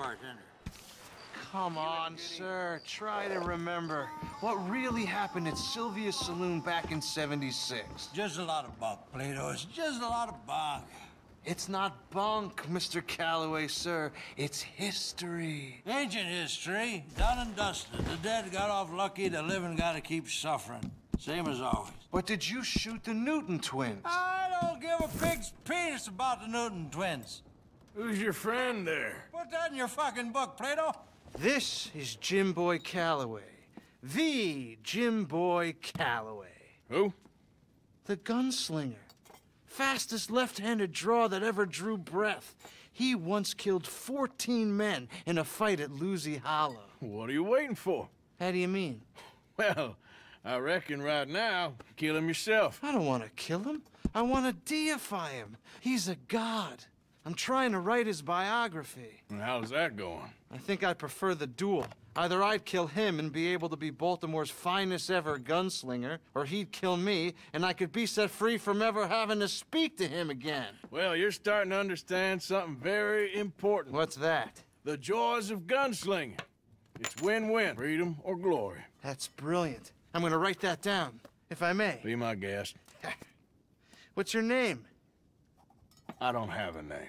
bartender. Come on, sir. Try to remember. What really happened at Sylvia's Saloon back in 76? Just a lot of bunk, Plato. It's just a lot of bunk. It's not bunk, Mr. Calloway, sir. It's history. Ancient history, done and dusted. The dead got off lucky, the living gotta keep suffering. Same as always. But did you shoot the Newton twins? I don't give a pig's penis about the Newton twins. Who's your friend there? Put that in your fucking book, Plato. This is Jim Boy Calloway. The Jim Boy Calloway. Who? The gunslinger. Fastest left-handed draw that ever drew breath. He once killed 14 men in a fight at Lucy Hollow. What are you waiting for? How do you mean? Well, I reckon right now, kill him yourself. I don't want to kill him. I want to deify him. He's a god. I'm trying to write his biography. And how's that going? I think I prefer the duel. Either I'd kill him and be able to be Baltimore's finest ever gunslinger, or he'd kill me and I could be set free from ever having to speak to him again. Well, you're starting to understand something very important. What's that? The joys of gunslinging. It's win-win, freedom or glory. That's brilliant. I'm gonna write that down, if I may. Be my guest. What's your name? I don't have a name.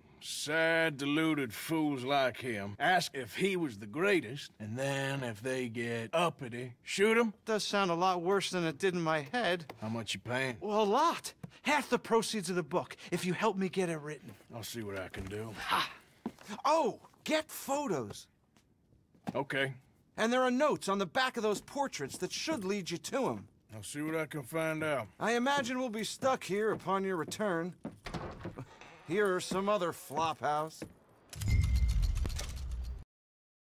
sad, deluded fools like him, ask if he was the greatest, and then if they get uppity, shoot him? does sound a lot worse than it did in my head. How much you paying? Well, a lot. Half the proceeds of the book, if you help me get it written. I'll see what I can do. Ha! Oh, get photos. Okay, And there are notes on the back of those portraits that should lead you to him. I'll see what I can find out. I imagine we'll be stuck here upon your return. Here are some other flophouse.